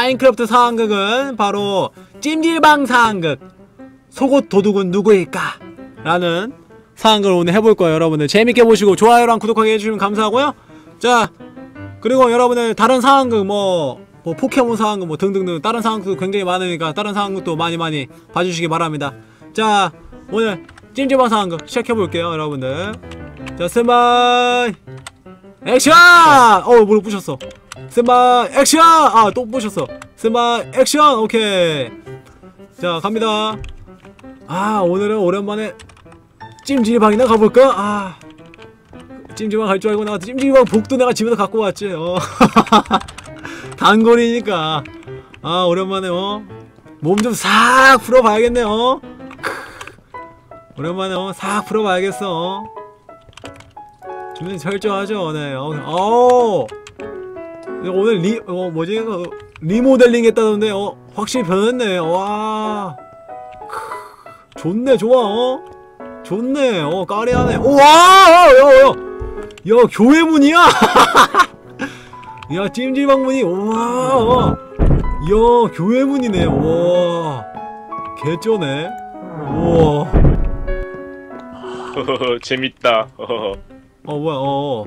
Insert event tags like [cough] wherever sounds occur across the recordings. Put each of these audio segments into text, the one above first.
마인크래프트 상황극은 바로 찜질방 상황극. 속옷 도둑은 누구일까? 라는 상황극을 오늘 해볼 거예요 여러분들. 재밌게 보시고 좋아요랑 구독하기 해주시면 감사하고요. 자 그리고 여러분들 다른 상황극 뭐, 뭐 포켓몬 상황극 뭐 등등등 다른 상황극도 굉장히 많으니까 다른 상황극도 많이 많이 봐주시기 바랍니다. 자 오늘 찜질방 상황극 시작해볼게요 여러분들. 자 스마이 액션! 어 무릎 부셨어 스마 액션! 아 또 부셨어 스마 액션! 오케이 자 갑니다 아 오늘은 오랜만에 찜질방이나 가볼까? 아 찜질방 갈 줄 알고 나 찜질방 복도 내가 집에서 갖고 왔지 어 [laughs] 단거리니까 아 오랜만에 어 몸 좀 싹 풀어봐야겠네 어 오랜만에 어 싹 풀어봐야겠어 어? 준비 철저하죠 네 어, 어. 오늘 리, 어, 뭐지, 어, 리모델링 했다던데, 어, 확실히 변했네, 와. 크, 좋네, 좋아, 어? 좋네, 어, 까리하네. 우와! 야, 야! 야, 교회 문이야! [laughs] 야, 찜질방 문이, 우와! 어. 야, 교회 문이네, 와. 개쩌네. 우와. [laughs] 재밌다. [laughs] 어, 뭐야, 어.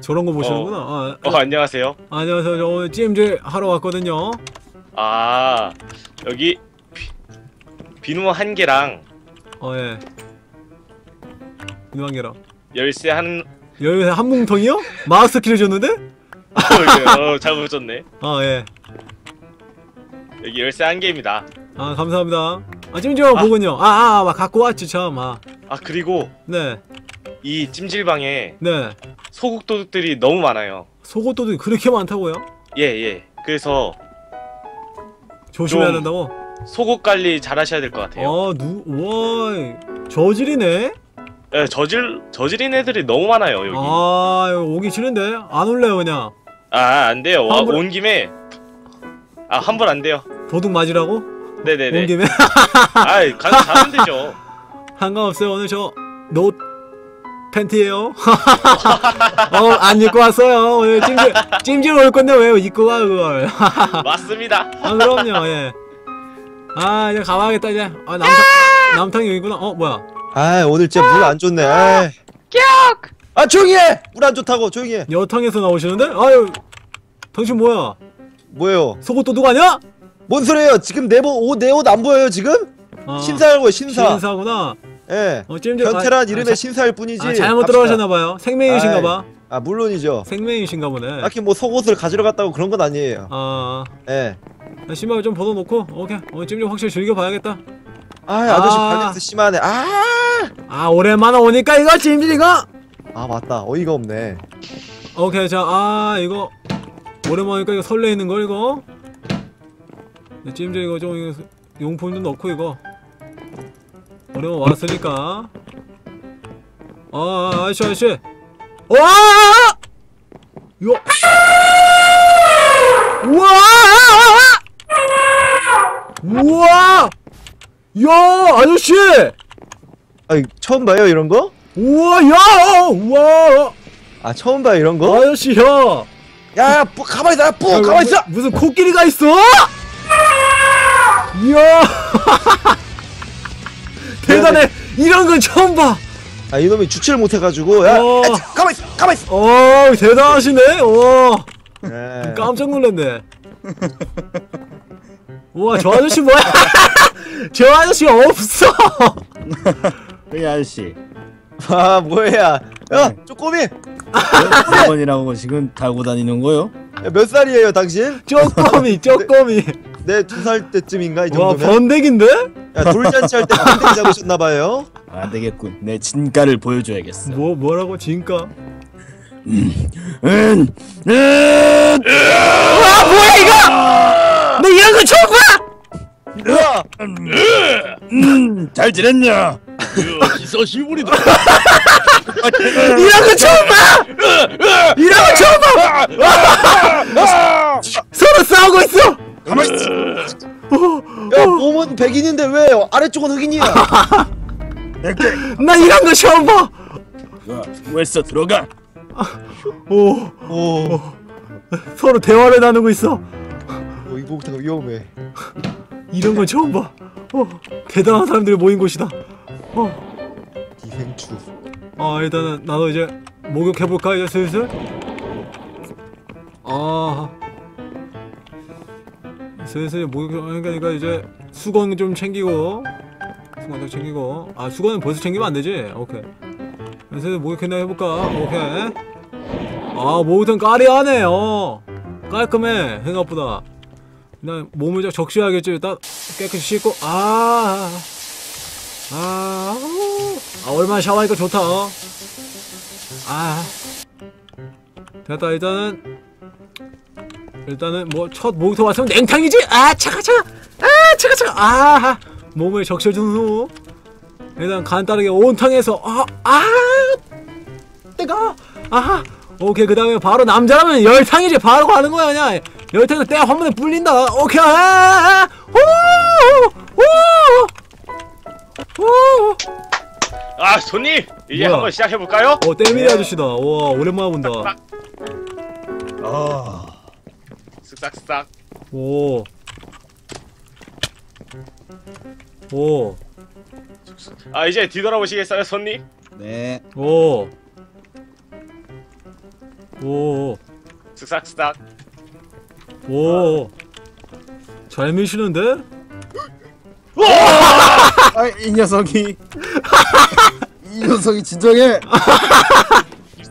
저런 거 보시는구나. 아, 어 안녕하세요. 안녕하세요. 저 오늘 찜질 하러 왔거든요. 아 여기 비, 비누 한 개랑 어, 예. 누한 개랑 열쇠 한. 여기 한 뭉텅이요? 마우스 키를 줬는데? [laughs] 어, 잘 보셨네. 아, 예. 여기 열쇠 한 개입니다. 아, 감사합니다. 아, 찜질 아. 보군요. 아, 아, 막 갖고 왔지, 참. 아. 아 그리고 네. 이 찜질방에 네. 소국 도둑들이 너무 많아요. 속옷도 그렇게 많다고요? 예 예. 그래서 조심해야 좀- 된다고? 속옷 관리 잘 하셔야 될 것 같아요. 아, 누, 와, 저질이네? 예, 저질 저질인 애들이 너무 많아요 여기. 아, 오기 싫은데? 안 올래요, 그냥. 아안 돼요. 와, 환불- 온 김에 아 환불 안 돼요. 도둑 맞으라고? 네네네. 온 김에? 아 가서 자면 되죠. [laughs] 상관없어요. 오늘 저, 노, 팬티에요. [laughs] 어, 안 입고 왔어요. 오늘 찜질, 찜질 올 건데 왜 입고 와, 그걸. [laughs] 맞습니다. 아, 그럼요, 예. 아, 이제 가봐야겠다, 이제. 아, 남탕, 남탕이 여기구나. 어, 뭐야. 아 오늘 진짜 물 안 좋네. 아. 아 조용히 해. 물 안 좋다고 조용히 해. 여탕에서 나오시는데? 아유, 당신 뭐야? 뭐예요? 속옷 도둑 아니야? 뭔 소리예요? 지금 내 옷 내 옷 안 보여요 지금? 아, 신사라고요 신사. 신사구나. 예. 어, 찜질. 변태란 아, 이름의 아, 신사일 뿐이지. 아, 잘못 갑시다. 들어가셨나봐요. 생명이신가봐. 아 물론이죠. 생명이신가 보네. 딱히 뭐 속옷을 가지러 갔다고 그런 건 아니에요. 아, 예. 아, 신발 좀 벗어놓고, 오케이. 오늘 찜질 확실히 즐겨봐야겠다. 아 아저씨 아. 발냄새 심하네. 아. 아, 오랜만에 오니까 이거 찜질 이거! 아 맞다. 어이가 없네. 오케이 자 아 이거 오랜만이니까 이거 설레이는 걸 이거 이 찜질 이거 좀 이거 용품 좀 넣고 이거 오랜만 왔으니까 아 아저씨 아저씨 와 이거 우와 우와 야 아저씨 아 처음 봐요 이런 거? 우와 야 우와 아 처음 봐요 이런 거? 아저씨 야 야, 뿌 가만히 있어. 뿌 야, 가만히 있어. 무, 무슨 코끼리가 있어? 이야 [laughs] 대단해 이런 건 처음 봐. 아 이놈이 주체를 못 해가지고 야, 어. 아, 가만히 있어. 가만히 있어. 어 대단하시네. 와 예. 깜짝 놀랐네. 우와 저 아저씨 뭐야? [laughs] 저 아저씨 없어. 여기 아저씨 아 뭐야? 야, 쪼꼬미. 몇 번이라고 지금 달고 다니는 거요? 야, 몇 살이에요 당신? 쪼꼬미 쪼꼬미. 네두살 때쯤인가 이와 정도면? 번데기인데? 야 돌잔치 할때 [laughs] 번데기 잡으셨나봐요. 안 되겠군 내 진가를 보여줘야겠어 뭐 뭐라고 진까? 음, 음, 음, 아 뭐야 이거? 나 이런 거 처음 봐. 뭐야? 음, 잘 지냈냐? 히소시부리다. 이런 거 처음 봐. 이런 거 처음 봐. 서로 싸우고 있어. 가만히 있어. 야 몸은 백인인데 왜 아래쪽은 흑인이야? [laughs] 나 이런 거 처음 봐. 왜써 들어가 오, 오. 서로 대화를 나누고 있어. 어, 이 목욕탕 위험해. 이런 건 처음 봐. 어, 대단한 사람들이 모인 곳이다. 어, 기생충. 아 일단은 나도 이제 목욕해 볼까 이제 슬슬. 아, 슬슬 목욕하니까 이제 수건 좀 챙기고, 수건 좀 챙기고. 아 수건은 벌써 챙기면 안 되지. 오케이. 슬슬 목욕이나 해볼까. 오케이. 아 목욕탕 까리하네. 어, 깔끔해 생각보다. 그냥 몸을 좀 적셔야겠지. 일단 깨끗이 씻고. 아. 아, 아 얼마나 샤워하니까 좋다. 어? 아, 됐다. 일단은 일단은 뭐 첫 목욕탕 왔으면 냉탕이지. 아, 차가 차가. 아, 차가 차가. 아, 몸을 적셔준 후 일단 간단하게 온탕에서 아, 아, 뜨거. 아, 오케이. 그 다음에 바로 남자라면 열탕이지. 바로 가는 거야 그냥. 열탕에서 때한 번에 불린다. 오케이. 아, 아, 오, 오. 오! 아 손님 이제 뭐야? 한번 시작해 볼까요? 어, 떼미리 아저씨다. 와, 오랜만에 본다. 아. 쓱싹쓱싹. 오. 오. 아 이제 뒤돌아보시겠어요 손님? 네. 오. 오. 쓱싹쓱싹. 오. 잘 미시는데? 아, 이 녀석이. 이 녀석이 진정해.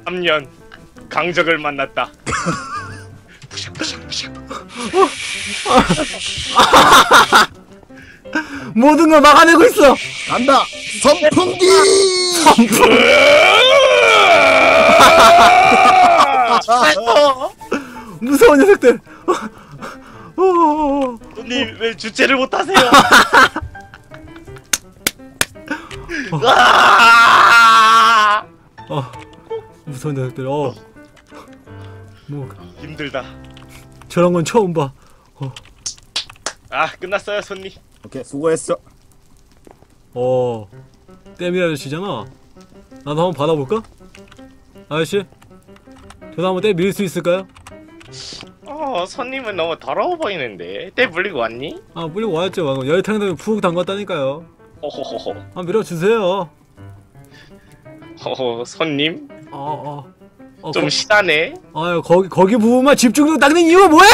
3년 강적을 만났다. [laughs] 모든 걸 막아내고 있어! 간다. 선풍기. [laughs] 무서운 녀석들! 오. 손님 왜 주체를 못 하세요? [laughs] 아! 어. 무서운 녀석들, 어. 뭐, 힘들다. 저런 건 처음 봐. 아 끝났어요 손님. 오케이, 수고했어. 어. 떼미리 아저씨잖아. 나도 한번 받아볼까? 아저씨? 저도 한번 떼밀수 있을까요? 어 손님은 너무 더러워 보이는데 때 불리고 왔니? 아, 불려 와야죠. 방금 열탕에 푹 담갔다니까요. 호호호호. 아, 밀어주세요. 어 손님 아, 아. 어, 좀 거, 시다네. 아유, 거기, 거기 부분만 집중적으로 닦는 이유가 뭐야?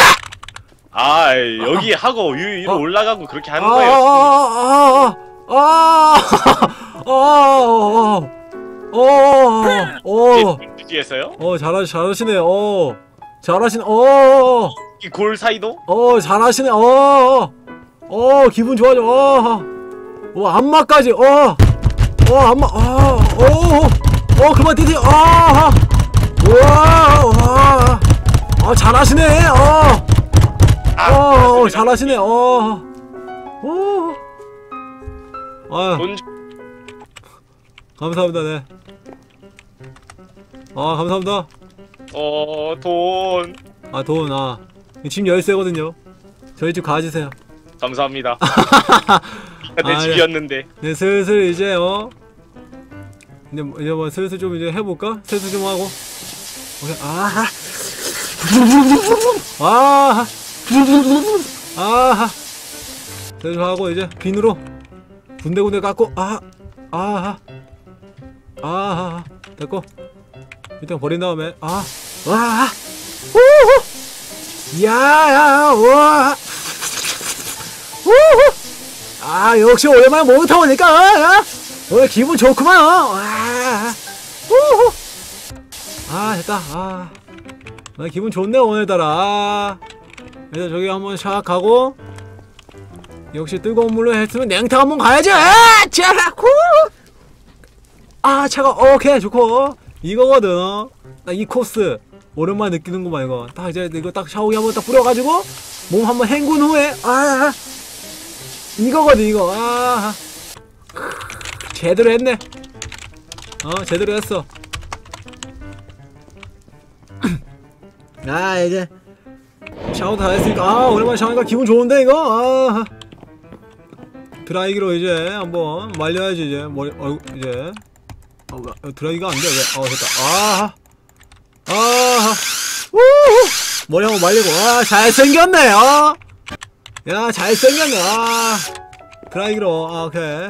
아 여기 하고 위, 위로 아. 올라가고 그렇게 아, 하는 아, 거예요. 아, 아, 아, 아, 아, 어, 제 뒤에서요? 어, 잘하, 잘하시네, 어, 잘하시네, 어, 이골 사이도? 어, 잘하시네, 어, 어, 기분 좋아져, 어, 어, 안마까지, 어, 어, 안마, 어, 어, 어, 그만 뛰지, 아, 와, 와, 어, 잘하시네, 어, 아, 어, 어. 잘하시네, 어. 돈 주- 감사합니다, 네. 아, 감사합니다. 어, 돈. 아, 돈, 아. 이집 열쇠거든요. 저희 집 가지세요. 감사합니다. [laughs] 내 아, 집이었는데. 네, 슬슬 이제, 어. 이제, 뭐- 이제 뭐 슬슬 좀 이제 해볼까? 세수 좀 하고. 오케이, 아하. 아하. 아하. 세수하고 이제 비누로 군데군데 깎고, 아, 아하. 아하. 됐고. 일단 버린 다음에, 아, 와, 우후. 야야, 와. 우후. 아 역시 오랜만에 목욕탕 오니까 아, 오늘 기분 좋구만 어. 와, 우후. 아 됐다. 아, 나 기분 좋네 오늘따라. 아, 그래서 저기 한번 샥 가고 역시 뜨거운 물로 했으면 냉탕 한번 가야지. 아, 차라 후. 아 차가 오케이 좋고. 이거거든. 어. 나이 코스 오랜만에 느끼는구만 이거. 딱 이제 이거 딱 샤워기 한번 딱 뿌려가지고 몸 한번 헹군 후에 아 이거거든 이거. 아. 제대로 했네. 어 제대로 했어 아 이제 샤워 다 했으니까. 아 오랜만에 샤워하니까 기분 좋은데 이거? 아. 드라이기로 이제 한번 말려야지 이제. 머리 어 이제. 어, 어, 드라이기가 안돼 왜? 어 됐다. 아하. 우후. 머리 한번 말리고. 아 잘생겼네. 어 야 잘생겼네. 아. 드라이기로. 아 오케이.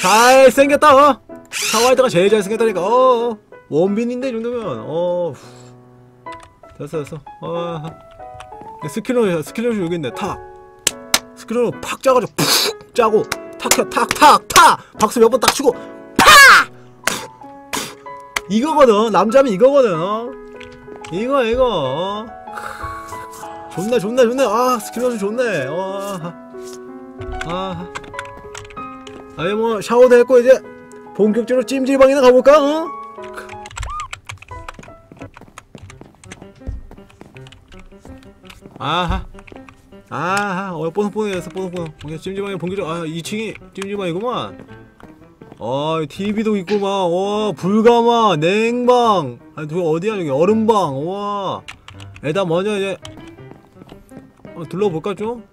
잘생겼다 어. 샤워할 제일 잘생겼다니까 어. 원빈인데 이 정도면. 어 됐어 됐어 어 스킬러 스킬러 여기 있네 탁 스킬러 팍 짜가지고 푹 짜고 탁탁탁탁 박수 몇 번 딱 치고 팍 이거거든 남자면 이거거든 어? 이거 이거 어? 좋네 좋네 좋네 아 스킬러즈 좋네 어. 아 아니 뭐 샤워도 했고 이제 본격적으로 찜질방이나 가볼까 어? 아하. 아하. 어 뽀송뽀송해서 뽀송뽀송. 오케이 찜질방에 본격적 아 2층이 찜질방이구만. 어 TV도 있고 막어 불가마 냉방. 아니 저 어디야 저기? 얼음방. 와. 일단 먼저 이제 어, 둘러볼까 좀?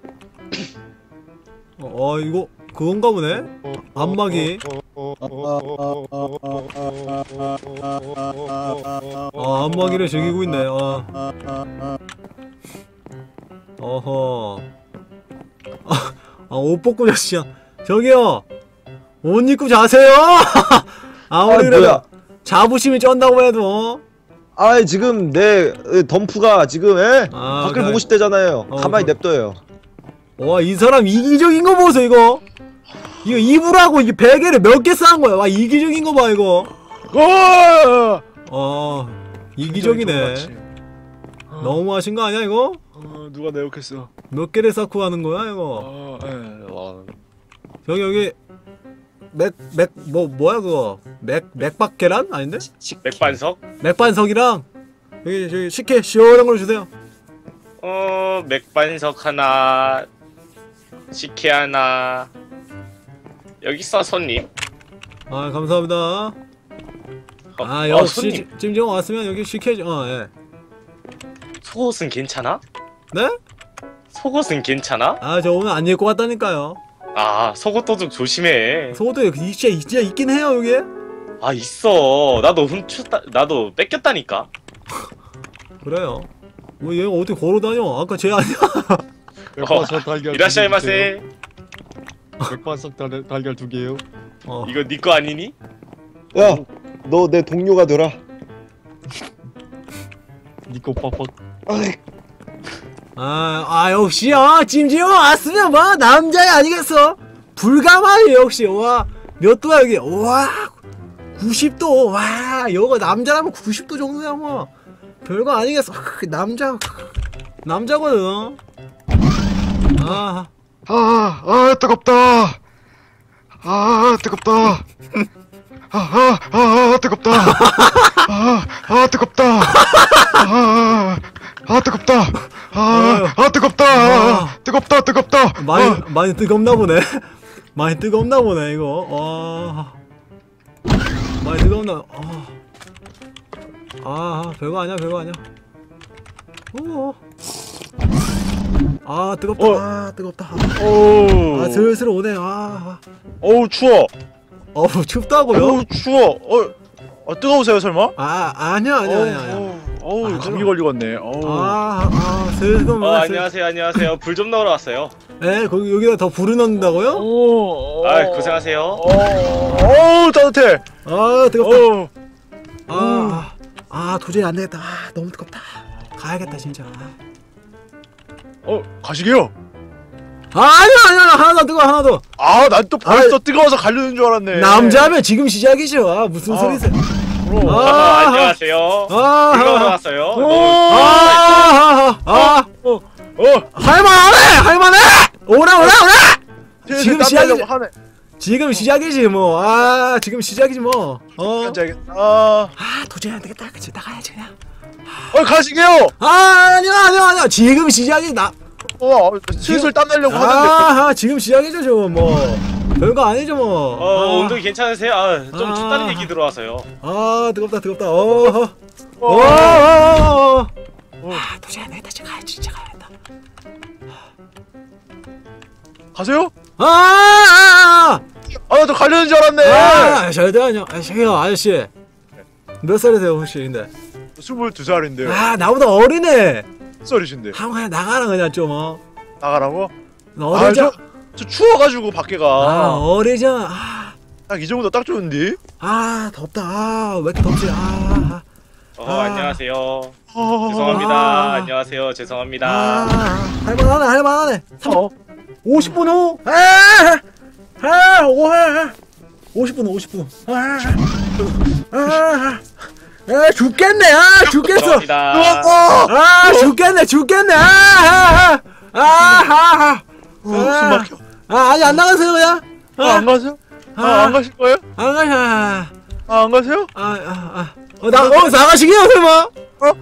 어, 어 이거 그건가 보네? 안마기 어 안마기를 즐기고 있네. 어 어허 아 옷 벗고 자시야 저기요 옷 입고 자세요 [laughs] 아무리 아, 뭐야. 자부심이 쩐다고 해도 아 지금 내 에, 덤프가 지금 에? 아, 밖을 그래. 보고 싶대잖아요. 어, 가만히 그- 냅둬요. 와 이 사람 이기적인 거 보소 이거 이거 이불하고 이게 베개를 몇 개 쌓은 거야 와 이기적인 거 봐 이거 어! 어 이기적이네 너무 하신 거 아니야 이거 어, 누가 내 욕했어? 몇 개를 쌓고 하는 거야 이거? 어, 예, 와. 여기 여기 맥 맥 뭐 뭐야 그거? 맥 맥박 계란? 아닌데? 맥반석? 맥반석이랑 여기 저기 식혜 시원한 걸 주세요. 어 맥반석 하나 식혜 하나. 여기 있어 손님. 아 감사합니다. 어, 아 어, 역시 손님. 찜 찜 왔으면 여기 식혜 어 예. 속옷은 괜찮아? 네? 속옷은 괜찮아? 아 저 오늘 안 입고 왔다니까요 아 속옷 도둑 조심해 속옷도 진짜 진짜 있긴 해요 여기 아 있어 나도 훔쳤다 나도 뺏겼다니까 [laughs] 그래요 뭐 얘가 어디 걸어다녀 아까 쟤 아니야 [laughs] 달걀. 어, 이라시아이마세 맥반석 달, 달걀 두 개요. 어 이거 네거 아니니? 야, 너 내 동료가 되라. [laughs] 니꺼 빡빡. 아, 아 역시 어 찜찜 왔으면 뭐 남자야 아니겠어? 불가마이 역시. 와몇 도야 여기? 와 90도. 와 여거 남자라면 90도 정도야 뭐. 별거 아니겠어. 크, 남자 남자거든. 아. 아, 아, 뜨겁다. 아, 뜨겁다. 아, 아, 아, 뜨겁다. 아, 아, 뜨겁다. 아, 아, 뜨겁다. 아, 아, 뜨겁다. 아, 뜨겁다, 뜨겁다. 많이 아, 많이 뜨겁나 보네 많이 뜨겁나 보네 이거 와 많이 뜨겁나 아, 아 별거 아니야 별거 아니야 오. 아 뜨겁다 어. 아 뜨겁다 오. 아 슬슬 오네 아 어우, 추워. 어우 춥다고요? 어우, 추워. 어, 어 뜨거우세요, 설마? 아 아니야 아니야 아니야 아니야 어우, 어우, 아, 감기 그럼. 걸리겠네. 어우. 아, 아, 슬슬 어 오네 안녕하세요 안녕하세요 불 좀 넣으러 왔어요 에 거기 여기다 더 불을 넣는다고요? 오, 아 고생하세요 어, 어우, 따뜻해. 아 뜨겁다 어우. 아, 아 도저히 안 되겠다. 아, 너무 뜨겁다. 가야겠다 진짜. 어, 가시게요. 아, 아니야 아니야 하나 더 뜨거 하나 더. 아, 난 또 벌써 뜨거워서 가려는 줄 알았네. 남자면 지금 시작이죠. 아, 무슨 아. 소리세요? 그럼. 아, 아, 안녕하세요 불 넣으러 아, 왔어요 어. 너무 아, 아, 아, 어, 어. 할만하네, 할만해. 오라 오라 오라. 지금 땀 시작이지. 하네. 지금 시작이지 뭐. 아, 지금 시작이지 뭐. 어. 앉아야겠다. 아, 아, 도저히 안 되겠다. 그치 나가야지 그냥. 어, 가시게요. 아, 아니야 아니야 아니야. 지금 시작이 나. 어, 슬슬 땀 나려고 하는데. 아, 아, 지금 시작이죠 지금 뭐. 별거 아니죠 뭐. 어 아. 온도 괜찮으세요? 아, 좀 아. 춥다는 얘기 들어와서요 아 뜨겁다 뜨겁다 어허 어. 어어어어 어. 아 도저히 안 되겠다 진짜 가야지 진짜 가야겠다 가세요? 아아아아 아, 나또 가려는 줄 알았네. 아 절대 아니야 아 저기요 아저씨 몇 살이세요 혹시 근데 22살인데요. 아 나보다 어리네 몇 살이신데? 한번 그냥 나가라 그냥 좀 어 나가라고? 어리자 아, 저 추워가지고 밖에가 아 어리자 아, 딱이 정도 딱 좋은데? 아 덥다 아왜 이렇게 덥지 아, 어 아. 안녕하세요. 어... 죄송합니다. 아. 안녕하세요. 죄송합니다. 아 할만하네 할만하네 어? 50분 후 아, 아, 오, 아, 50분 후 50분 후 아, 아, 아, 죽겠네 아 죽겠어 죄송합니다. 아 죽겠네 죽겠네 아아아아아 아, 어, 숨 막혀 아, 아직 안 나가세요 그냥 아, 안 가세요? 아, 안 가실 거예요? 안 가셔 아, 안 가세요? 아아아 어, 나, 어, 나가시게요, 설마? 어?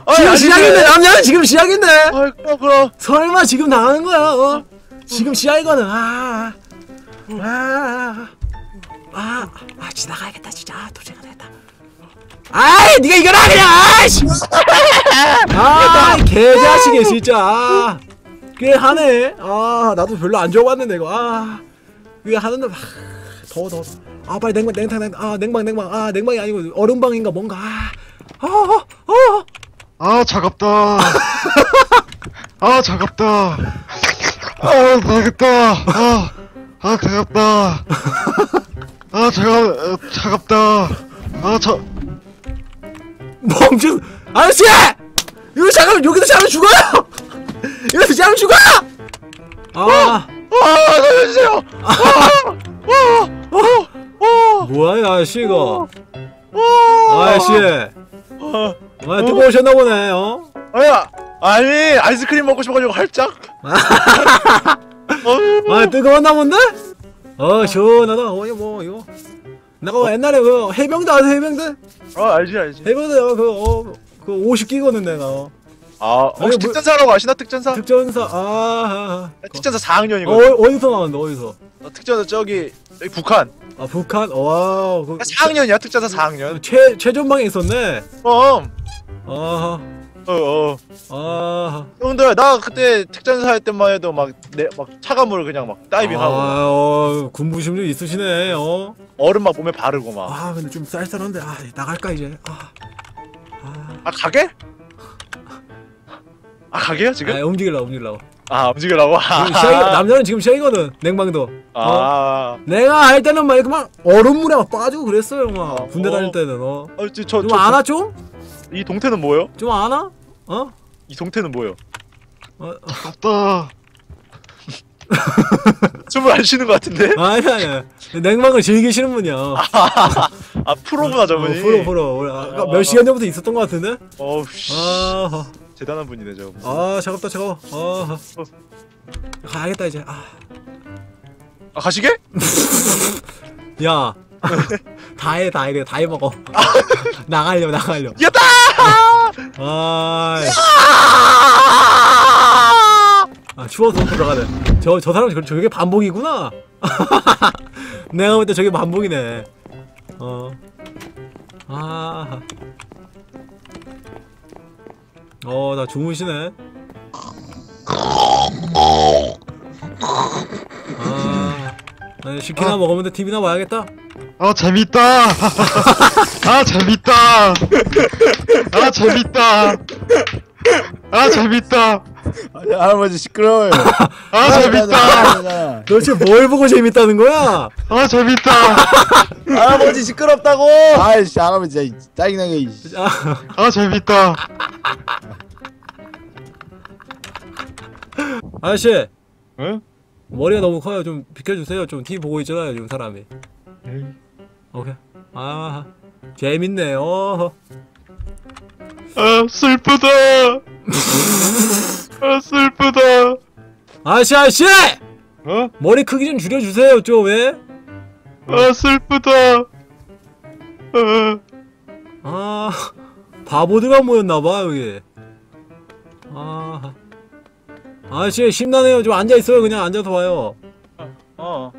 아니, 지금 아니, 시작인데, 남자는 지금 시작인데? 아, 그럼, 그럼. 설마 지금 나가는 거야, 어? 지금 시작이거든, 아, 아, 아, 아, 아, 지나가야겠다, 진짜. 아, 도착 안 되겠다. 아이, 니가 이거라, 그냥, 아이씨! 아, [laughs] 이 개자식이, 진짜, 아. 꽤 하네. 아, 나도 별로 안 좋아봤는데, 이거, 아. 왜 하는데, 막, 더워, 더워. 아, 빨리 냉방, 냉탕, 냉탕, 아, 냉방, 냉방, 아, 냉방이 아니고, 얼음방인가, 뭔가, 아, 아, 아, 아. 아, 차갑다. 아, 차갑다. 아, 나겠다. 아, 아, 차갑다. 아, 차가, 차갑다. 아, 차, 멈춘 아저씨! 이거 잠깐 여기서 잠깐 죽어요! 여기서 잠깐 죽어! 아, 아, 살려주세요. 아, 아, 아, 뭐야 이 아저씨 이거 아, 아저씨 아, 아 뜨거우셨나 보네 어? 아야, 아니, 아이스크림 먹고 싶어가지고 활짝. [laughs] 어, 아 뜨거웠나 본데? 어 시원하다 어 이거 뭐 이거 내가 옛날에 그 해병대 아세요 해병대? 아, 알지, 알지. 해병대 그어그 50 끼거든 내가 어. 아, 혹시 뭐- 특전사라고 아시나, 특전사? 특전사 아, 아, 아. 특전사 어, 4학년이거든. 어디서 나왔는데 어디서? 특전사 저기, 여기 북한. 아 북한 와 그, 4학년이야, 특전사 4학년. 최 최전방에 있었네 그럼, 아하 어, 어. 아하 형들, 나 그때 특전사 할 때만 해도 막, 내, 막 차가물을 그냥 막 다이빙하고, 아, 어, 군부심 좀 있으시네, 어. 얼음 막 몸에 바르고 막. 아, 근데 좀 쌀쌀한데, 아, 나갈까, 이제. 아, 아, 아, 가게? 아, 가게요, 지금? 아 움직이려고, 움직이려고. 아, 움직이라고? 지금 시작이, 남자는 지금 시작이거든, 냉방도. 아, 내가 할 때는 막 이렇게 막 얼음물에 막 빠지고 그랬어요, 막. 어, 군대 어. 다닐 때는, 어. 어, 저, 저, 좀 저, 아나, 좀? 이 동태는 뭐예요? 좀 아나? 어? 이 동태는 뭐예요? 어, 어. 없다. [laughs] 숨을 안 쉬는 것 같은데? 아니, 아니. 냉방을 즐기시는 분이야. 아, 프로구나, 저분이. 어, 프로, 프로. 아까 어. 몇 시간 전부터 있었던 것 같은데? 어우, 씨. 아, 대단한 분이네, 저분. 아, 차갑다, 차가워. 아, 가야겠다, 이제. 아. 아, 가시게? [laughs] 야 [laughs] 다해 다해 다해 먹어 나가려 나가려 이겼다! 아 아, 추워서 들어가네 저 저 사람 저, 저게 반복이구나 [laughs] 내가 볼 때 저게 반복이네 어아 어, 나 주무시네. 아, 아니, 치킨이나 먹으면 돼. TV나 봐야겠다. 아, 재밌다! [laughs] 아, 재밌다! 아, 재밌다! 아, 재밌다! 아니, 할아버지 시끄러워요. 아, 재밌다! 도대체 뭘 보고 재밌다는 거야? 아, 재밌다! [laughs] 할아버지 시끄럽다고. 아이씨 할아버지 진짜 짜증나게. 아, 아, 재밌다! 아저씨, 응? 머리가 너무 커요. 좀 비켜주세요. 좀 TV 보고 있잖아요, 지금 사람이. 오케이. 아, 재밌네. 어. 아, 슬프다! 아, 슬프다! 아저씨, 아저씨! 어? 머리 크기 좀 줄여주세요, 좀 왜? 아, 슬프다! 아, 아, 바보들만 모였나봐, 여기. 아, 아저씨, 심란해요. 좀 앉아있어요. 그냥 앉아서 봐요. 어.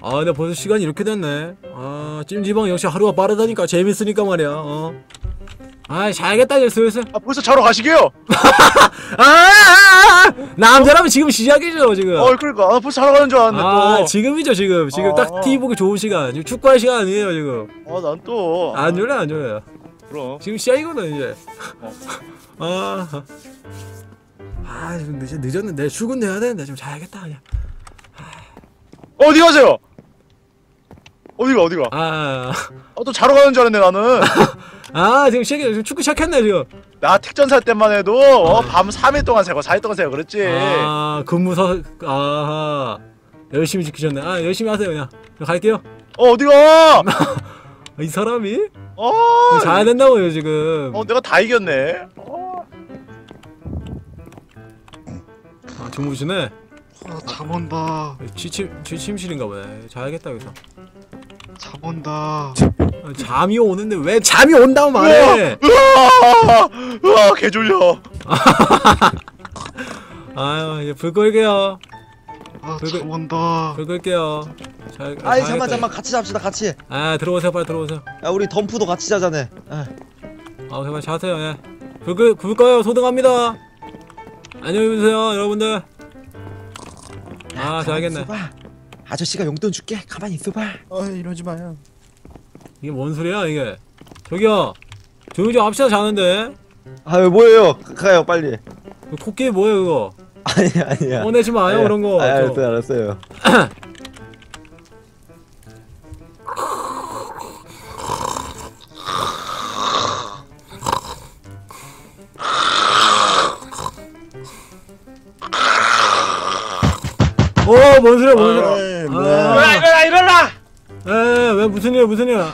아, 근데 벌써 시간이 이렇게 됐네. 아, 찜지방 역시 하루가 빠르다니까. 재밌으니까 말이야, 어. 아, 자야겠다, 이제 슬슬. 아, 벌써 자러 가시게요? [laughs] 아, 아, 아, 아! 남자라면 지금 시작이죠, 지금. 어, 그러니까. 아, 벌써 자러 가는 줄 알았네, 아, 또. 지금이죠, 지금. 지금 어. 딱 TV 보기 좋은 시간. 지금 축구할 시간 아니에요, 지금. 아, 난 또. 안 졸려, 안 졸려요. 그럼. 지금 시작이거든, 이제. 어. [laughs] 아. 아 지금 늦, 늦었는데 출근해야 되는데 좀 자야겠다 그냥 어디 가세요? 어디가 어디가? 아, 어, 또 자러 가는 줄 알았네 나는. [laughs] 아 지금 시작 지금 축구 시작했네 지금 나 특전 살 때만 해도 어, 밤 3일 동안 새고 4일 동안 새고 그랬지. 아 근무 서 아하 열심히 지키셨네 아 열심히 하세요 그냥 저 갈게요 어 어디가? [laughs] 이 사람이 어. 자야 된다고요 지금 어 내가 다 이겼네. 어. 아 주무시네 아, 잠 온다. 취침 취침실인가 보네. 자야겠다 여기서. 잠 온다. 아, 잠이 오는데 왜 잠이 온다고 말해? 으아! 으아! 개 졸려. [laughs] 아유 이제 불 끌게요. 아, 그게- 잠 온다. 불 끌게요. 자, 아이 자야겠다, 잠만 잠만. 같이 잡시다 같이. 아 들어오세요 빨리 들어오세요. 야 우리 덤프도 같이 자자네. 아, 아 제발 자세요 예. 불, 끌, 불 꺼요. 소등합니다. 안녕히 계세요 여러분들 아 있어봐. 아저씨가 용돈 줄게. 가만히 있어봐. 어 이러지 마요. 이게 뭔 소리야 이게? 저기요. 조용히 좀 합시다 자는데. 아유 뭐예요? 가- 가요 빨리. 그 코끼리 뭐예요 그거? 아니야 아니야. 꺼내지 마요 아니야. 그런 거. 아, 저- 알았어요 알았어요 [clears throat] 어, 뭔 소리야, 뭔 소리야. 에이, 아. 뭐야. 일어나 일어나 에, 왜 무슨 일이야, 무슨 일이야.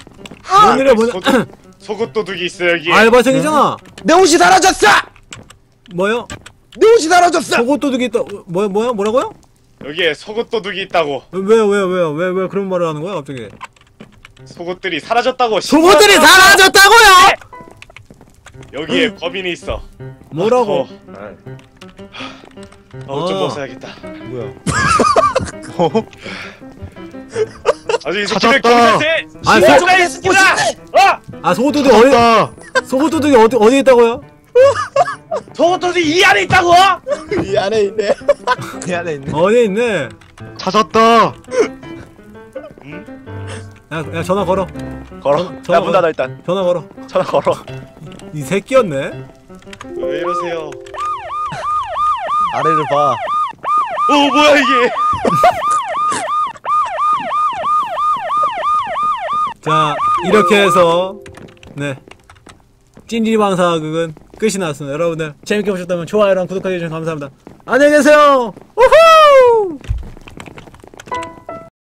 뭔 일이야, 뭔 속옷, 속옷 [clears throat] 도둑이 있어 여기 알바생이잖아. 내 옷이 사라졌어 뭐요? 내 옷이 사라졌어 속옷 도둑이 있다. 뭐야, 뭐야, 뭐라고요? 여기에 속옷 도둑이 있다고 왜요, 왜, 왜 그런 말을 하는 거야, 갑자기? 속옷들이 사라졌다고 속옷들이 사라졌다고요? 여기에 범인이 있어 뭐라고? 어좀 어. 벗어야겠다 뭐야 아주 이 새끼들 찾았다. 아, 신고가 있습니다 어 아, 도둑이 어디, 아, 속옷 도둑이 어디, 어디 있다고요? [laughs] 속옷 도둑이 이 안에 있다고 [laughs] 이 안에 있네. [laughs] 내 안에 있네 어디 있네. 찾았다. 야, 야, 전화 걸어. 걸어. 전화 야문 걸어. 닫아 일단. 전화 걸어. 전화 걸어. 이 새끼였네. 왜 이러세요 아래를 봐어 뭐야 이게 [laughs] 자, 이렇게 해서, 네. 찜질방사극은 끝이 났습니다. 여러분들, 재밌게 보셨다면 좋아요랑 구독하기 해주셔서 감사합니다. 안녕히 계세요! 우후!